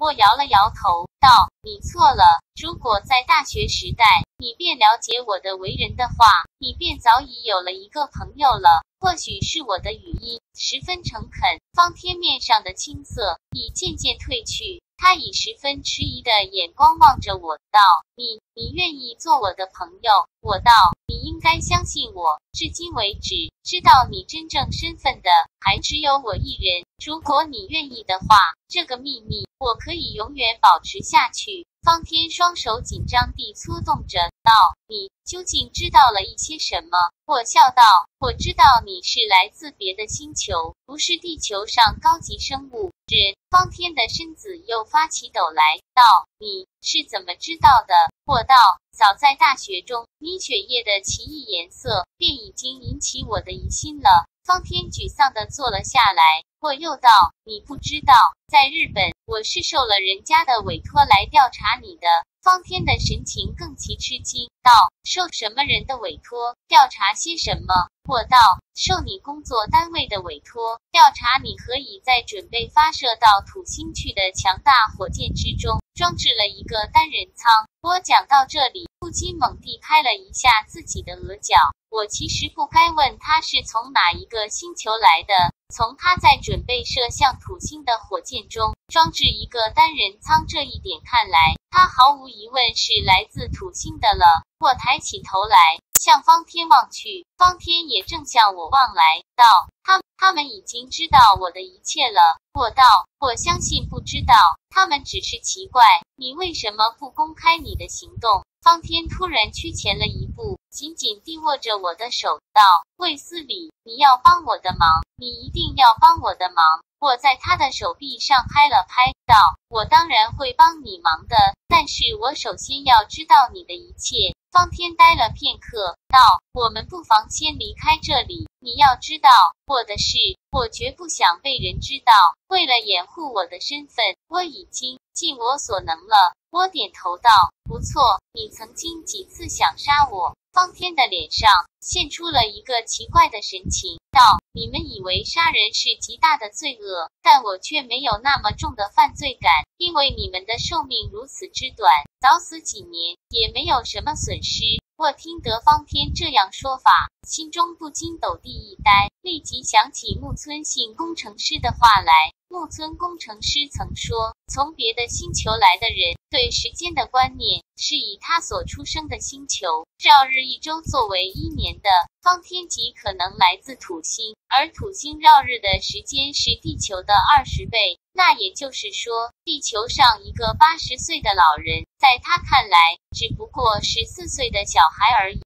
我摇了摇头，道：“你错了。如果在大学时代，你便了解我的为人的话，你便早已有了一个朋友了。或许是我的语音十分诚恳。”方天面上的青涩已渐渐褪去。他以十分迟疑的眼光望着我，道：“你，你愿意做我的朋友？”我道：“你该相信我，至今为止，知道你真正身份的还只有我一人。如果你愿意的话，这个秘密我可以永远保持下去。”方天双手紧张地搓动着，道：“你究竟知道了一些什么？”我笑道：“我知道你是来自别的星球，不是地球上高级生物。”只方天的身子又发起抖来，道：“你是怎么知道的？”我道：“早在大学中，你血液的奇异颜色便已经引起我的疑心了。”方天沮丧地坐了下来。我又道：“你不知道，在日本，我是受了人家的委托来调查你的。”方天的神情更其吃惊，道：“受什么人的委托？调查些什么？”我道：“受你工作单位的委托，调查你何以在准备发射到土星去的强大火箭之中，装置了一个单人舱。”我讲到这里，不禁猛地拍了一下自己的额角。我其实不该问他是从哪一个星球来的。从他在准备射向土星的火箭中装置一个单人舱这一点看来，他毫无疑问是来自土星的了。我抬起头来向方天望去，方天也正向我望来，道：“他他们已经知道我的一切了。”我道：“我相信不知道，他们只是奇怪，你为什么不公开你的行动？”方天突然趋前了一步，紧紧地握着我的手，道：“卫斯理，你要帮我的忙，你一定要帮我的忙。”我在他的手臂上拍了拍，道：“我当然会帮你忙的，但是我首先要知道你的一切。”方天呆了片刻，道：“我们不妨先离开这里。你要知道，我的事，我绝不想被人知道。为了掩护我的身份，我已经尽我所能了。”我点头道：“不错，你曾经几次想杀我。”方天的脸上现出了一个奇怪的神情，道：“你们以为杀人是极大的罪恶，但我却没有那么重的犯罪感，因为你们的寿命如此之短，早死几年也没有什么损失。”我听得方天这样说法，心中不禁抖地一呆，立即想起木村信工程师的话来。木村工程师曾说，从别的星球来的人对时间的观念是以他所出生的星球绕日一周作为一年的。方天极可能来自土星，而土星绕日的时间是地球的二十倍。那也就是说，地球上一个八十岁的老人，在他看来只不过十四岁的小孩而已。